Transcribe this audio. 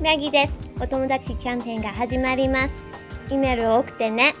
メギです。お友達キャンペーンが始まります。イメール多送ってね。